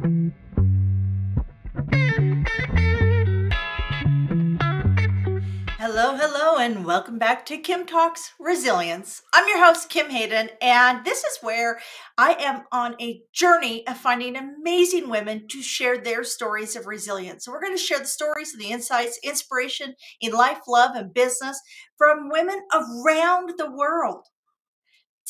Hello, hello, and welcome back to Kim Talks Resilience. I'm your host, Kim Hayden, and this is where I am on a journey of finding amazing women to share their stories of resilience. So, we're going to share the stories and the insights, inspiration in life, love, and business from women around the world.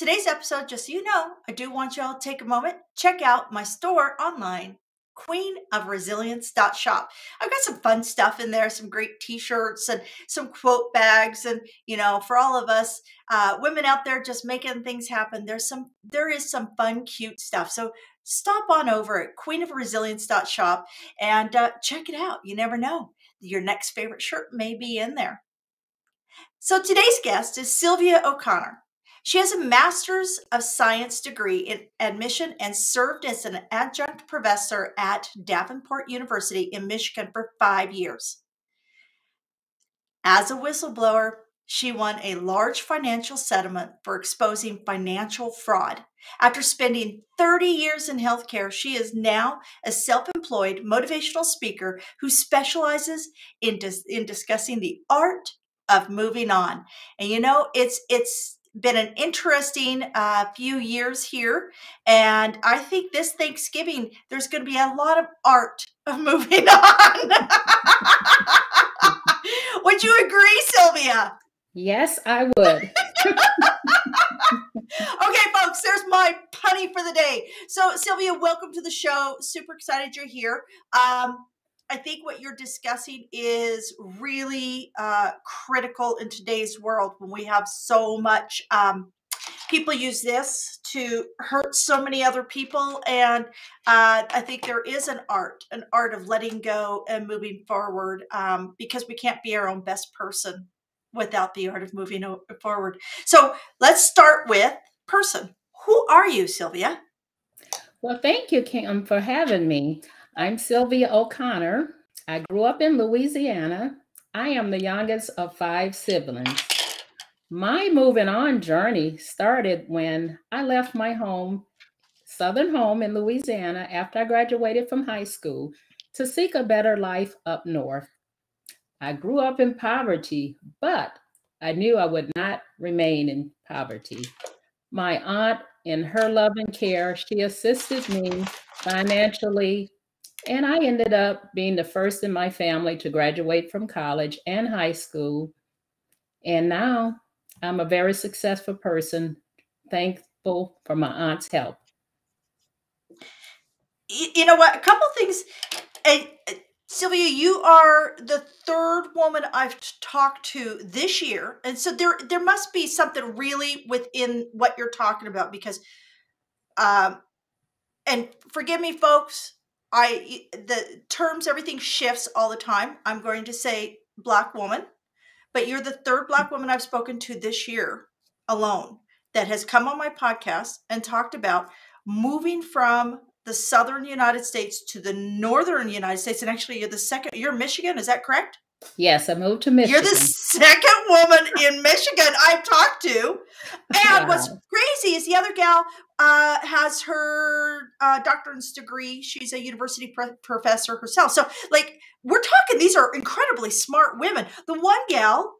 Today's episode, just so you know, I do want y'all to take a moment, check out my store online queenofresilience.shop. I've got some fun stuff in there, some great t-shirts and some quote bags. And, you know, for all of us uh, women out there just making things happen, there's some, there is some fun, cute stuff. So stop on over at queenofresilience.shop and uh, check it out. You never know. Your next favorite shirt may be in there. So today's guest is Sylvia O'Connor. She has a Master's of Science degree in admission and served as an adjunct professor at Davenport University in Michigan for five years. As a whistleblower, she won a large financial settlement for exposing financial fraud. After spending 30 years in healthcare, she is now a self employed motivational speaker who specializes in, dis- in discussing the art of moving on. And you know, it's, it's, been an interesting uh, few years here. And I think this Thanksgiving, there's going to be a lot of art of moving on. would you agree, Sylvia? Yes, I would. okay, folks, there's my punny for the day. So, Sylvia, welcome to the show. Super excited you're here. Um, I think what you're discussing is really uh, critical in today's world when we have so much. Um, people use this to hurt so many other people, and uh, I think there is an art, an art of letting go and moving forward, um, because we can't be our own best person without the art of moving forward. So let's start with person. Who are you, Sylvia? Well, thank you, Kim, for having me. I'm Sylvia O'Connor. I grew up in Louisiana. I am the youngest of five siblings. My moving on journey started when I left my home, Southern home in Louisiana, after I graduated from high school to seek a better life up north. I grew up in poverty, but I knew I would not remain in poverty. My aunt, in her love and care, she assisted me financially and I ended up being the first in my family to graduate from college and high school. And now I'm a very successful person, thankful for my aunt's help. You know what? A couple things. And Sylvia, you are the third woman I've talked to this year, and so there there must be something really within what you're talking about because, um, and forgive me, folks, I the terms everything shifts all the time. I'm going to say black woman, but you're the third black woman I've spoken to this year alone that has come on my podcast and talked about moving from the southern United States to the northern United States. And actually, you're the second. You're Michigan, is that correct? Yes, I moved to Michigan. You're the second woman in Michigan I've talked to. And wow. what's crazy is the other gal uh, has her uh, doctorate's degree. She's a university professor herself. So, like, we're talking, these are incredibly smart women. The one gal,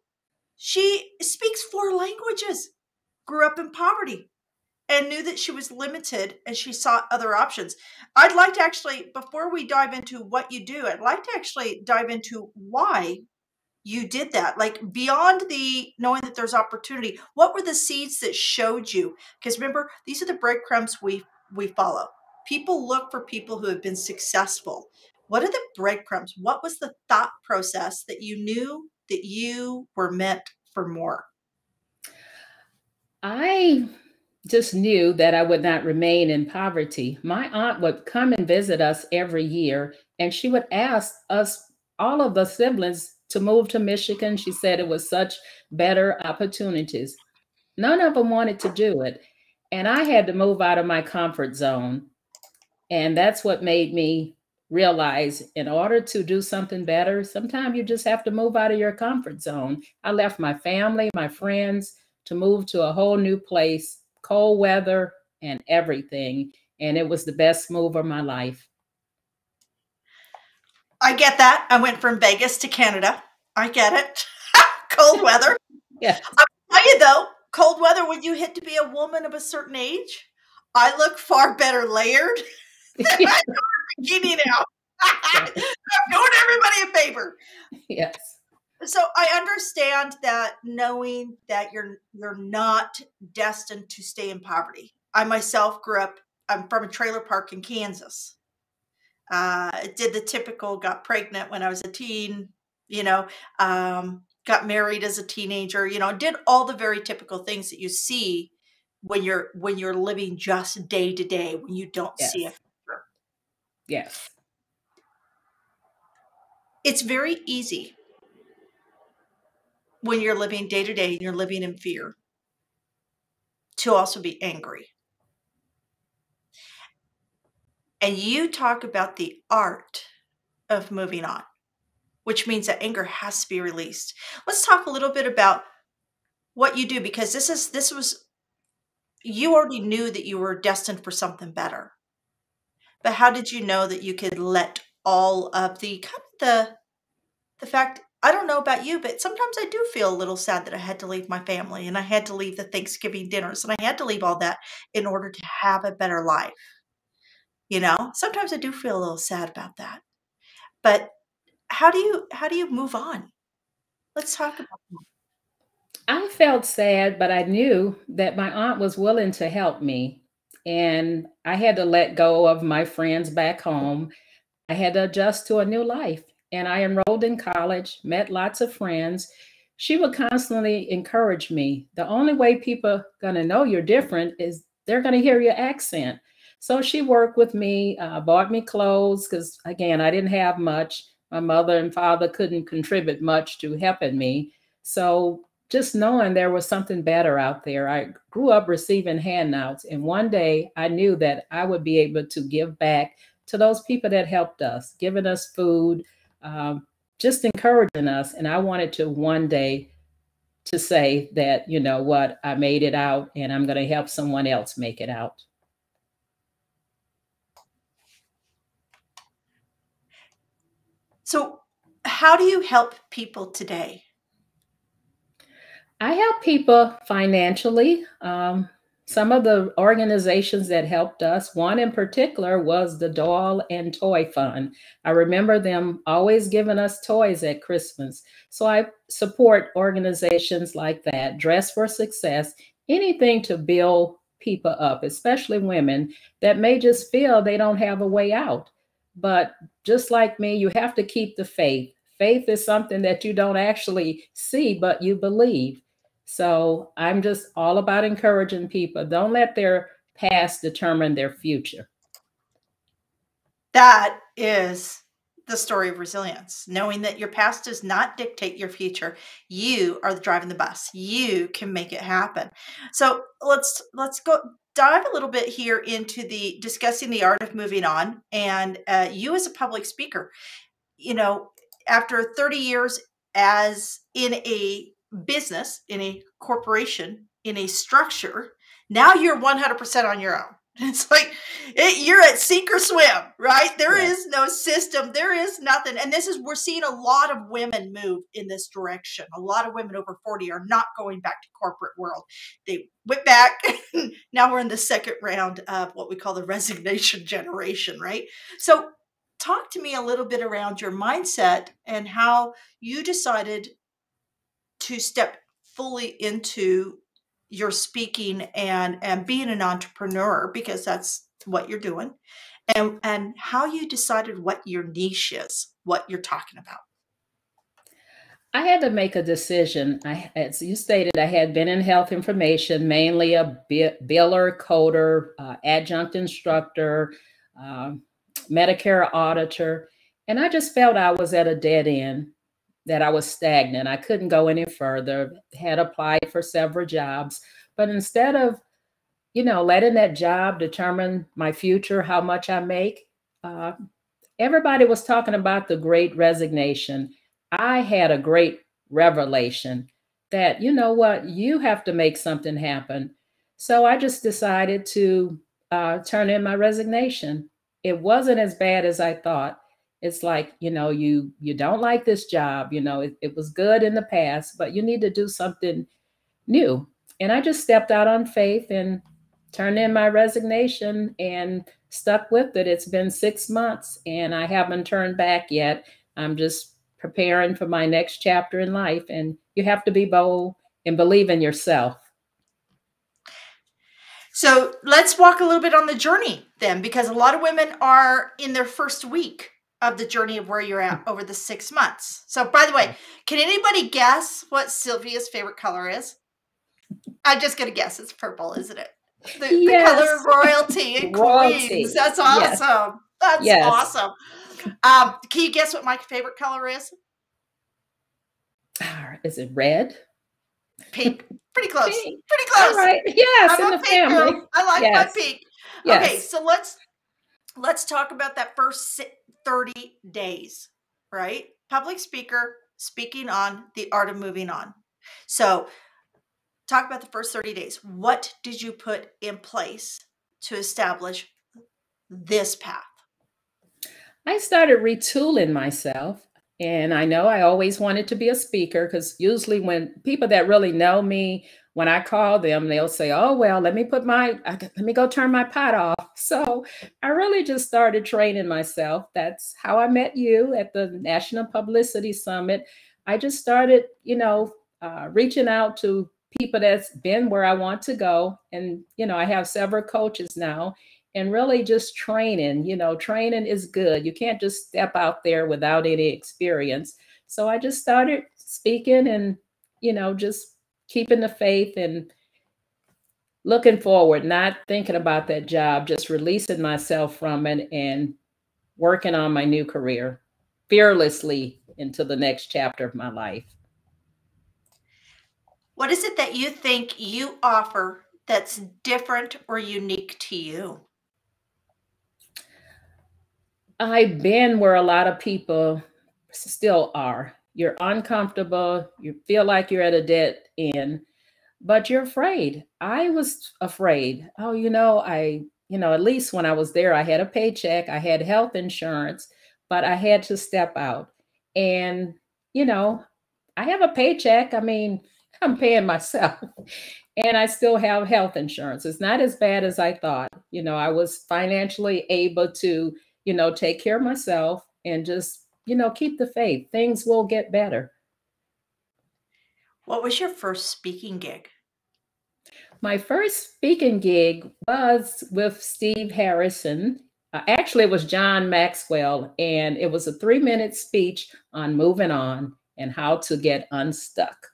she speaks four languages, grew up in poverty, and knew that she was limited and she sought other options. I'd like to actually, before we dive into what you do, I'd like to actually dive into why you did that. Like beyond the knowing that there's opportunity, what were the seeds that showed you? Because remember, these are the breadcrumbs we we follow. People look for people who have been successful. What are the breadcrumbs? What was the thought process that you knew that you were meant for more? I just knew that I would not remain in poverty. My aunt would come and visit us every year, and she would ask us, all of the siblings, to move to Michigan. She said it was such better opportunities. None of them wanted to do it. And I had to move out of my comfort zone. And that's what made me realize in order to do something better, sometimes you just have to move out of your comfort zone. I left my family, my friends to move to a whole new place cold weather and everything. And it was the best move of my life. I get that. I went from Vegas to Canada. I get it. cold weather. Yeah. I'll tell you though, cold weather when you hit to be a woman of a certain age, I look far better layered than I do in bikini now. I'm doing everybody a favor. Yes. So I understand that knowing that you're you're not destined to stay in poverty. I myself grew up. I'm from a trailer park in Kansas. Uh, did the typical, got pregnant when I was a teen, you know, um, got married as a teenager, you know, did all the very typical things that you see when you're when you're living just day to day when you don't yes. see a future. Yes. It's very easy when you're living day to day and you're living in fear to also be angry. And you talk about the art of moving on, which means that anger has to be released. Let's talk a little bit about what you do because this is this was you already knew that you were destined for something better. But how did you know that you could let all of the kind of the the fact I don't know about you, but sometimes I do feel a little sad that I had to leave my family and I had to leave the Thanksgiving dinners and I had to leave all that in order to have a better life. You know, sometimes I do feel a little sad about that. But how do you how do you move on? Let's talk about that. I felt sad, but I knew that my aunt was willing to help me. And I had to let go of my friends back home. I had to adjust to a new life. And I enrolled in college, met lots of friends. She would constantly encourage me. The only way people are going to know you're different is they're going to hear your accent. So she worked with me, uh, bought me clothes because, again, I didn't have much. My mother and father couldn't contribute much to helping me. So just knowing there was something better out there, I grew up receiving handouts. And one day I knew that I would be able to give back to those people that helped us, giving us food, um, just encouraging us. And I wanted to one day to say that, you know what, I made it out and I'm going to help someone else make it out. So, how do you help people today? I help people financially. Um, some of the organizations that helped us, one in particular was the Doll and Toy Fund. I remember them always giving us toys at Christmas. So I support organizations like that, Dress for Success, anything to build people up, especially women that may just feel they don't have a way out. But just like me, you have to keep the faith. Faith is something that you don't actually see, but you believe. So I'm just all about encouraging people. Don't let their past determine their future. That is the story of resilience, knowing that your past does not dictate your future. You are driving the bus. You can make it happen. So let's let's go dive a little bit here into the discussing the art of moving on and uh, you as a public speaker you know after 30 years as in a business in a corporation in a structure now you're 100% on your own it's like it, you're at sink or swim, right? There yeah. is no system. There is nothing. And this is, we're seeing a lot of women move in this direction. A lot of women over 40 are not going back to corporate world. They went back. now we're in the second round of what we call the resignation generation, right? So talk to me a little bit around your mindset and how you decided to step fully into you're speaking and and being an entrepreneur because that's what you're doing and and how you decided what your niche is what you're talking about I had to make a decision. I, as you stated, I had been in health information, mainly a biller, coder, uh, adjunct instructor, uh, Medicare auditor, and I just felt I was at a dead end that I was stagnant. I couldn't go any further, had applied for several jobs. But instead of, you know, letting that job determine my future, how much I make, uh, everybody was talking about the great resignation. I had a great revelation that, you know what, you have to make something happen. So I just decided to uh, turn in my resignation. It wasn't as bad as I thought. It's like you know you you don't like this job you know it, it was good in the past but you need to do something new. And i just stepped out on faith and turned in my resignation and stuck with it. It's been six months and i haven't turned back yet. I'm just preparing for my next chapter in life and you have to be bold and believe in yourself. So let's walk a little bit on the journey then because a lot of women are in their first week of the journey of where you're at over the six months. So, by the way, can anybody guess what Sylvia's favorite color is? I'm just going to guess it's purple, isn't it? The, yes. the color of royalty and royalty. queens. That's awesome. Yes. That's yes. awesome. Um, can you guess what my favorite color is? Ah, is it red? Pink. Pretty close. Pink. Pretty close. All right. Yes, I'm in the family. Girl. I like yes. my pink. Yes. Okay, so let's let's talk about that first 30 days, right? Public speaker speaking on the art of moving on. So, talk about the first 30 days. What did you put in place to establish this path? I started retooling myself. And I know I always wanted to be a speaker because usually when people that really know me when I call them, they'll say, "Oh well, let me put my let me go turn my pot off." So I really just started training myself. That's how I met you at the National Publicity Summit. I just started, you know, uh, reaching out to people that's been where I want to go, and you know, I have several coaches now, and really just training. You know, training is good. You can't just step out there without any experience. So I just started speaking and you know just keeping the faith and looking forward, not thinking about that job, just releasing myself from it and working on my new career fearlessly into the next chapter of my life. What is it that you think you offer that's different or unique to you? I've been where a lot of people still are you're uncomfortable, you feel like you're at a dead end, but you're afraid. I was afraid. Oh, you know, I, you know, at least when I was there, I had a paycheck, I had health insurance, but I had to step out. And, you know, I have a paycheck. I mean, I'm paying myself and I still have health insurance. It's not as bad as I thought. You know, I was financially able to, you know, take care of myself and just you know, keep the faith. Things will get better. What was your first speaking gig? My first speaking gig was with Steve Harrison. Uh, actually, it was John Maxwell, and it was a three minute speech on moving on and how to get unstuck.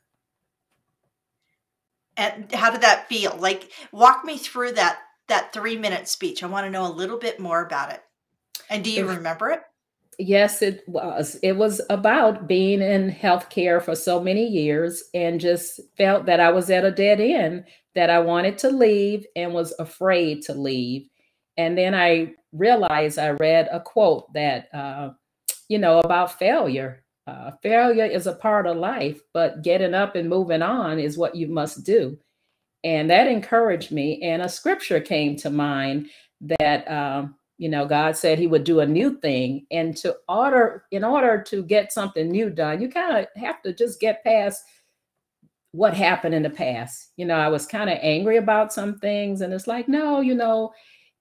And how did that feel? Like, walk me through that that three minute speech. I want to know a little bit more about it. And do you remember it? Yes, it was. It was about being in healthcare for so many years and just felt that I was at a dead end, that I wanted to leave and was afraid to leave. And then I realized I read a quote that, uh, you know, about failure. Uh, failure is a part of life, but getting up and moving on is what you must do. And that encouraged me. And a scripture came to mind that um, you know god said he would do a new thing. And to order in order to get something new done you kind of have to just get past what happened in the past. You know i was kind of angry about some things and it's like no you know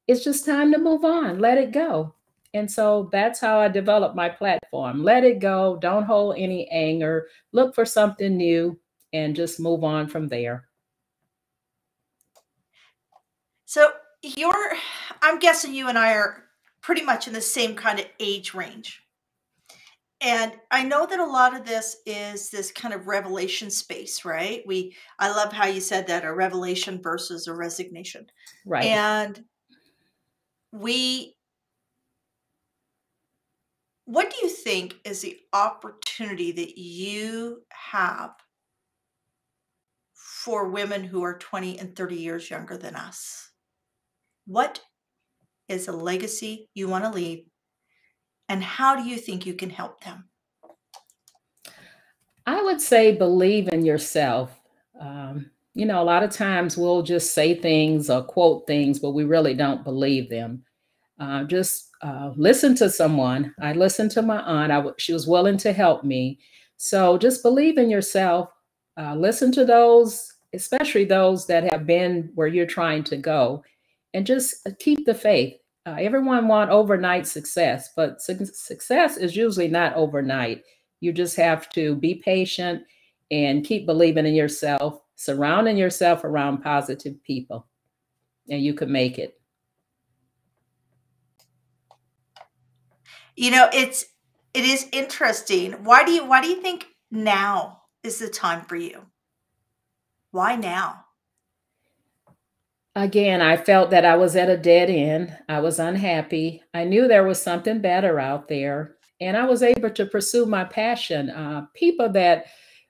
it's just time to move on. Let it go. And so that's how i developed my platform. Let it go. Don't hold any anger. Look for something new and just move on from there. So you're i'm guessing you and i are pretty much in the same kind of age range. And i know that a lot of this is this kind of revelation space right? We i love how you said that a revelation versus a resignation. Right. And we what do you think is the opportunity that you have for women who are 20 and 30 years younger than us what is a legacy you want to leave? And how do you think you can help them? I would say believe in yourself. Um, you know, a lot of times we'll just say things or quote things, but we really don't believe them. Uh, just uh, listen to someone. I listened to my aunt. I w- she was willing to help me. So just believe in yourself. Uh, listen to those, especially those that have been where you're trying to go, and just keep the faith. Uh, everyone want overnight success, but su- success is usually not overnight. You just have to be patient and keep believing in yourself, surrounding yourself around positive people, and you can make it. You know, it's it is interesting. Why do you why do you think now is the time for you? Why now? Again, I felt that I was at a dead end. I was unhappy. I knew there was something better out there, and I was able to pursue my passion. Uh, people that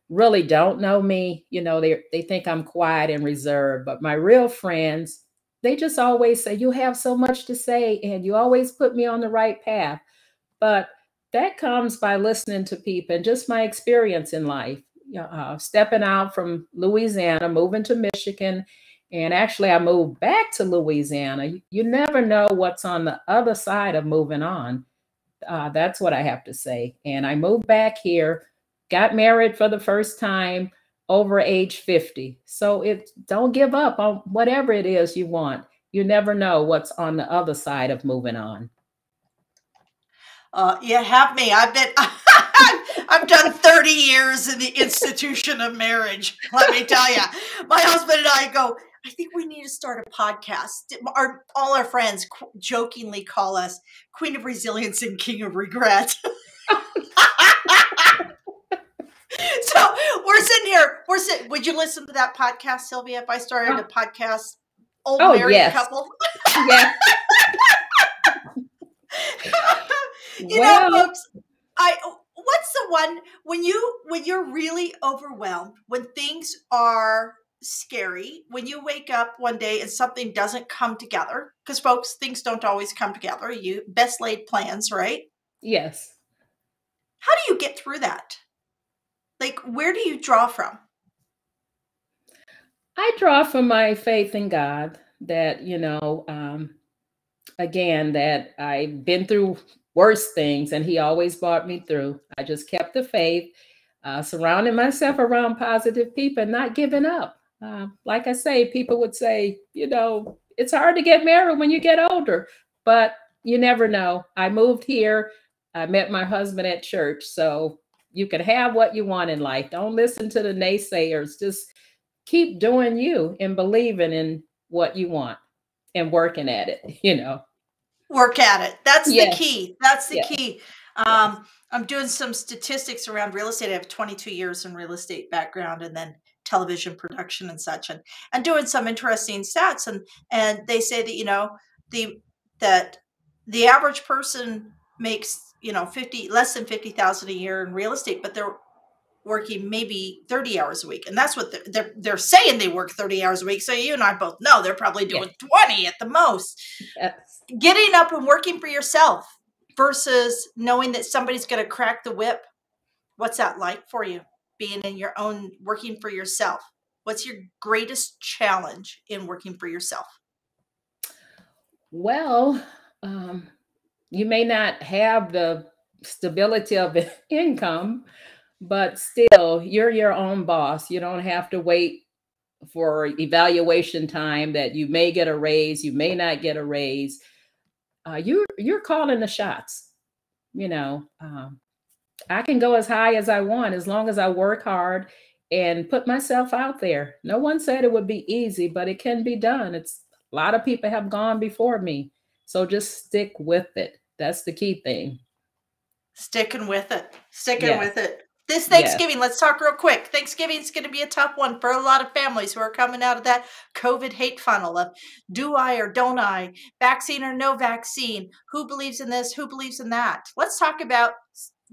really don't know me, you know, they they think I'm quiet and reserved, but my real friends, they just always say you have so much to say and you always put me on the right path. But that comes by listening to people and just my experience in life. Uh, stepping out from Louisiana, moving to Michigan, and actually I moved back to Louisiana. You never know what's on the other side of moving on. Uh, that's what I have to say. And I moved back here, got married for the first time over age 50. So it don't give up on whatever it is you want. You never know what's on the other side of moving on. Uh, you have me. I've been, I've done 30 years in the institution of marriage. Let me tell you, my husband and I go, I think we need to start a podcast. Our, all our friends jokingly call us Queen of Resilience and King of Regret. so we're sitting here. We're sitting. Would you listen to that podcast, Sylvia? If I started a podcast, old oh, married yes. couple. yeah. you know, folks, I what's the one when you when you're really overwhelmed, when things are scary, when you wake up one day and something doesn't come together, because folks, things don't always come together. You best laid plans, right? Yes. How do you get through that? Like, where do you draw from? I draw from my faith in God that, you know, um, again, that I've been through worse things, and he always brought me through. I just kept the faith, uh, surrounding myself around positive people, not giving up. Uh, like I say, people would say, you know, it's hard to get married when you get older, but you never know. I moved here. I met my husband at church, so you can have what you want in life. Don't listen to the naysayers. Just keep doing you and believing in what you want and working at it, you know work at it. That's yes. the key. That's the yes. key. Um, yes. I'm doing some statistics around real estate. I have 22 years in real estate background and then television production and such and and doing some interesting stats and and they say that you know the that the average person makes you know 50 less than 50,000 a year in real estate but they're working maybe 30 hours a week and that's what they're, they're, they're saying they work 30 hours a week so you and i both know they're probably doing 20 at the most. Yes. getting up and working for yourself versus knowing that somebody's going to crack the whip what's that like for you being in your own working for yourself. What's your greatest challenge in working for yourself? Well um, you may not have the stability of income but still you're your own boss. You don't have to wait for evaluation time that you may get a raise you may not get a raise. Uh, you you're calling the shots you know um, i can go as high as i want as long as i work hard and put myself out there no one said it would be easy but it can be done it's a lot of people have gone before me so just stick with it that's the key thing sticking with it sticking yeah. with it this Thanksgiving, yeah. let's talk real quick. Thanksgiving is going to be a tough one for a lot of families who are coming out of that COVID hate funnel of do I or don't I, vaccine or no vaccine, who believes in this, who believes in that. Let's talk about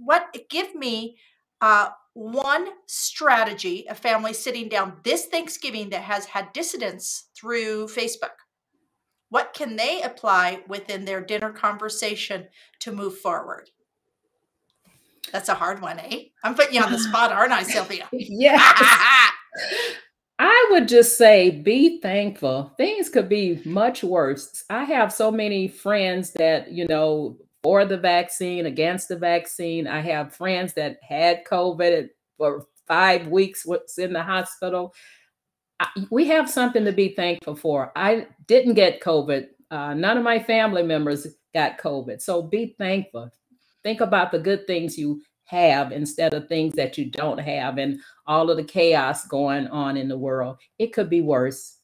what give me uh, one strategy a family sitting down this Thanksgiving that has had dissidence through Facebook. What can they apply within their dinner conversation to move forward? That's a hard one, eh? I'm putting you on the spot, aren't I, Sylvia? yes. I would just say be thankful. Things could be much worse. I have so many friends that, you know, for the vaccine, against the vaccine. I have friends that had COVID for five weeks, was in the hospital. we have something to be thankful for. I didn't get COVID. Uh, none of my family members got COVID. So be thankful. Think about the good things you have instead of things that you don't have and all of the chaos going on in the world. It could be worse.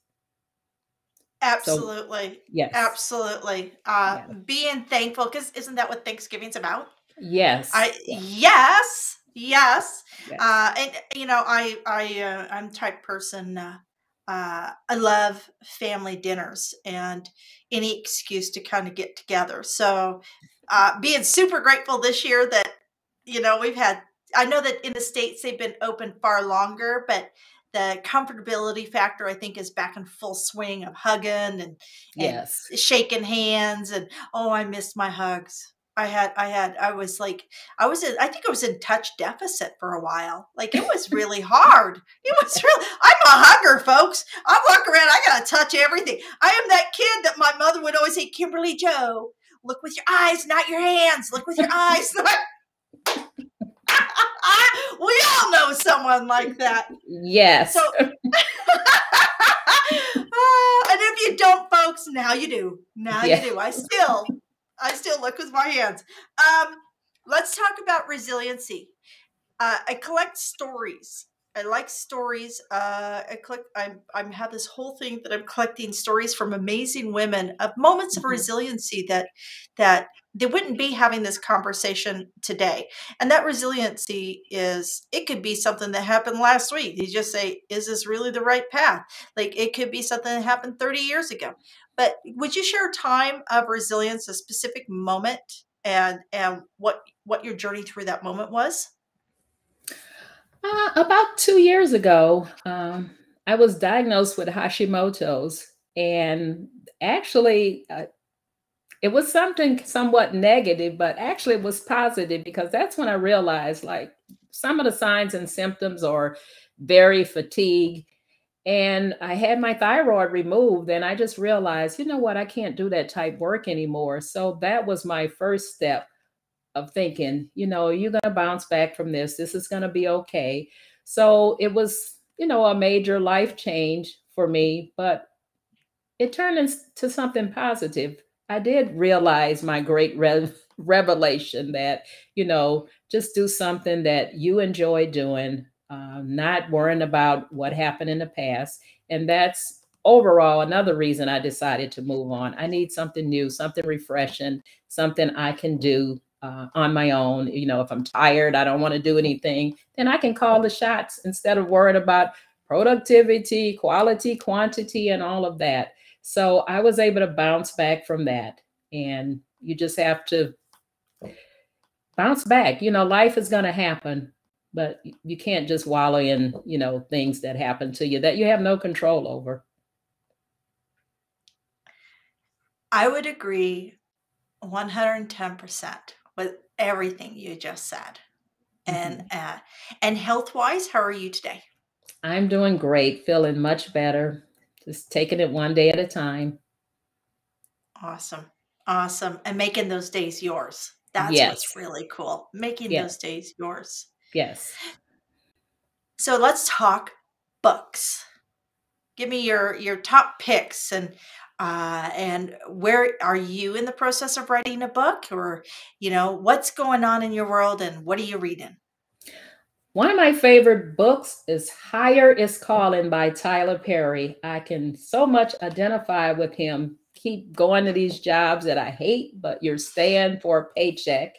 Absolutely. So, yes. Absolutely. Uh, yeah. Being thankful, because isn't that what Thanksgiving's about? Yes. I yes, yes. yes. Uh, and you know, I I uh, I'm type person. Uh, uh, I love family dinners and any excuse to kind of get together. So, uh, being super grateful this year that you know we've had. I know that in the states they've been open far longer, but the comfortability factor I think is back in full swing of hugging and, and yes. shaking hands and oh I missed my hugs. I had I had I was like I was in I think I was in touch deficit for a while. Like it was really hard. It was really I'm a hugger, folks. I walk around, I gotta touch everything. I am that kid that my mother would always say, Kimberly Joe, look with your eyes, not your hands. Look with your eyes. we all know someone like that. Yes. So, uh, and if you don't, folks, now you do. Now you do. I still, I still look with my hands. Um, let's talk about resiliency. Uh, I collect stories I like stories. Uh, I collect. I'm I'm have this whole thing that I'm collecting stories from amazing women of moments of mm-hmm. resiliency that that they wouldn't be having this conversation today. And that resiliency is it could be something that happened last week. You just say, is this really the right path? Like it could be something that happened 30 years ago. But would you share a time of resilience, a specific moment, and and what what your journey through that moment was? Uh, about two years ago, um, I was diagnosed with Hashimoto's, and actually, uh, it was something somewhat negative, but actually, it was positive because that's when I realized like some of the signs and symptoms are very fatigue. And I had my thyroid removed, and I just realized, you know what, I can't do that type work anymore. So that was my first step of thinking, you know, you're going to bounce back from this. This is going to be okay. So it was, you know, a major life change for me, but it turned into something positive. I did realize my great re- revelation that, you know, just do something that you enjoy doing, uh, not worrying about what happened in the past. And that's overall another reason I decided to move on. I need something new, something refreshing, something I can do uh, on my own. You know, if I'm tired, I don't want to do anything, then I can call the shots instead of worrying about productivity, quality, quantity, and all of that. So I was able to bounce back from that. And you just have to bounce back. You know, life is going to happen, but you can't just wallow in, you know, things that happen to you that you have no control over. I would agree 110% with everything you just said. And mm-hmm. uh, and health wise, how are you today? I'm doing great, feeling much better. Just taking it one day at a time. Awesome. Awesome. And making those days yours. That's yes. what's really cool. Making yes. those days yours. Yes. So let's talk books. Give me your your top picks and uh, and where are you in the process of writing a book? Or you know what's going on in your world and what are you reading? One of my favorite books is higher is calling by tyler perry. I can so much identify with him. Keep going to these jobs that i hate but you're staying for a paycheck.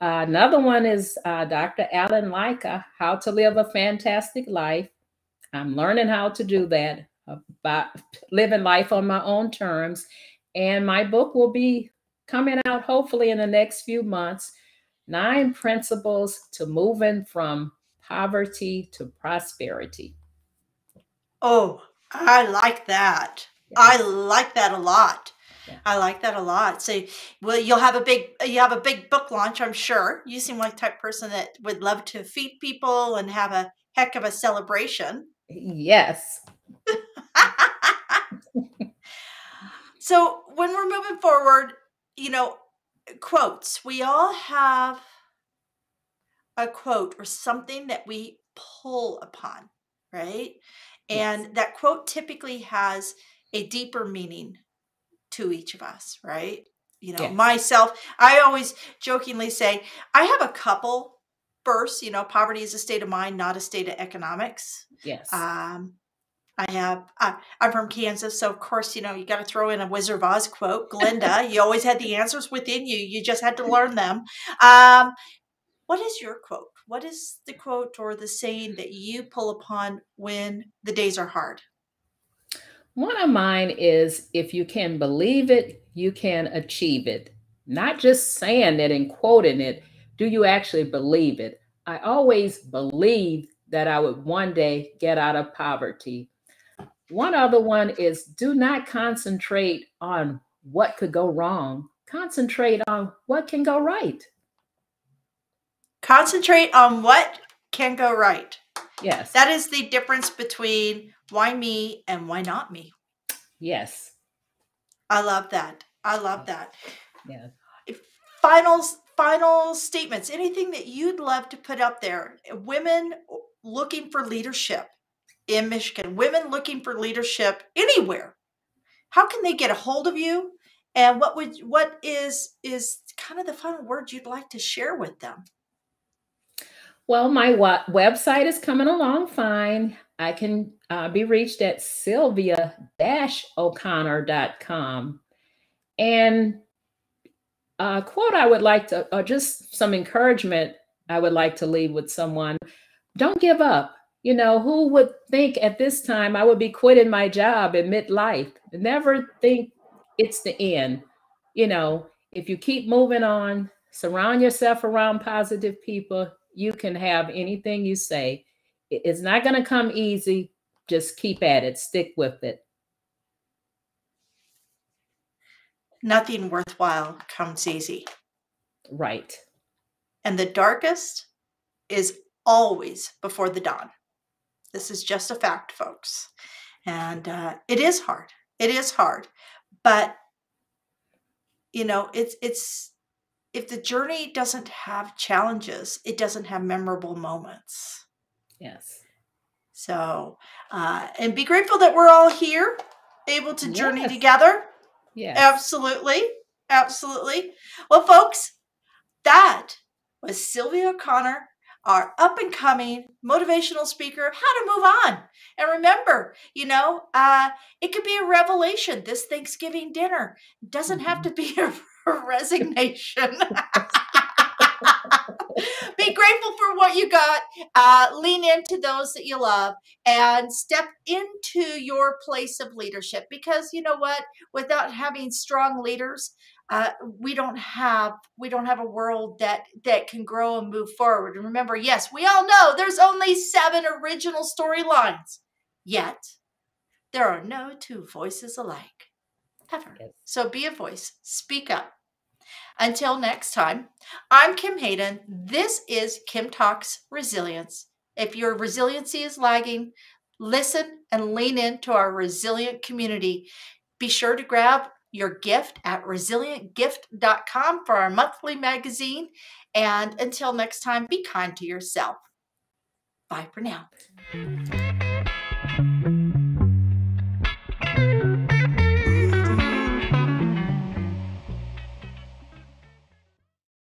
Uh, another one is uh, dr alan leica how to live a fantastic life. I'm learning how to do that about living life on my own terms. And my book will be coming out hopefully in the next few months. Nine principles to moving from poverty to prosperity. Oh, I like that. I like that a lot. Yeah. I like that a lot. So, well, you'll have a big you have a big book launch, I'm sure. You seem like type person that would love to feed people and have a heck of a celebration. Yes, so when we're moving forward, you know, quotes, we all have a quote or something that we pull upon, right? And yes. that quote typically has a deeper meaning to each of us, right? You know, yes. myself, I always jokingly say, I have a couple bursts, you know, poverty is a state of mind, not a state of economics. Yes. Um, I have, uh, I'm from Kansas, so of course, you know, you got to throw in a Wizard of Oz quote. Glinda, you always had the answers within you. You just had to learn them. Um, what is your quote? What is the quote or the saying that you pull upon when the days are hard? One of mine is if you can believe it, you can achieve it. Not just saying it and quoting it, do you actually believe it? I always believed that I would one day get out of poverty. One other one is do not concentrate on what could go wrong, concentrate on what can go right. Concentrate on what can go right. Yes. That is the difference between why me and why not me. Yes. I love that. I love that. Yeah. Final final statements. Anything that you'd love to put up there. Women looking for leadership in Michigan. Women looking for leadership anywhere. How can they get a hold of you? And what would what is is kind of the final word you'd like to share with them? Well, my website is coming along fine. I can uh, be reached at sylvia-o'connor.com. And a quote I would like to, or just some encouragement I would like to leave with someone don't give up. You know, who would think at this time I would be quitting my job in midlife? Never think it's the end. You know, if you keep moving on, surround yourself around positive people, you can have anything you say. It's not going to come easy. Just keep at it, stick with it. Nothing worthwhile comes easy. Right. And the darkest is always before the dawn. This is just a fact, folks. And uh, it is hard. It is hard. But, you know, it's, it's, if the journey doesn't have challenges, it doesn't have memorable moments. Yes. So, uh, and be grateful that we're all here, able to journey yes. together. Yeah. Absolutely. Absolutely. Well, folks, that was Sylvia O'Connor, our up and coming motivational speaker of how to move on. And remember, you know, uh, it could be a revelation. This Thanksgiving dinner doesn't have mm-hmm. to be a resignation. Be grateful for what you got. Uh, lean into those that you love and step into your place of leadership because you know what? Without having strong leaders, uh, we don't have we don't have a world that that can grow and move forward. And remember, yes, we all know there's only seven original storylines. Yet there are no two voices alike ever. Yes. So be a voice, speak up. Until next time, I'm Kim Hayden. This is Kim Talks Resilience. If your resiliency is lagging, listen and lean into our resilient community. Be sure to grab your gift at resilientgift.com for our monthly magazine. And until next time, be kind to yourself. Bye for now.